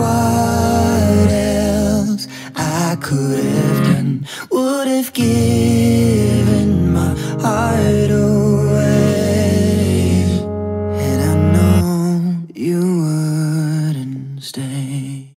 what else I could have done Would have given my heart away. And I know you wouldn't stay.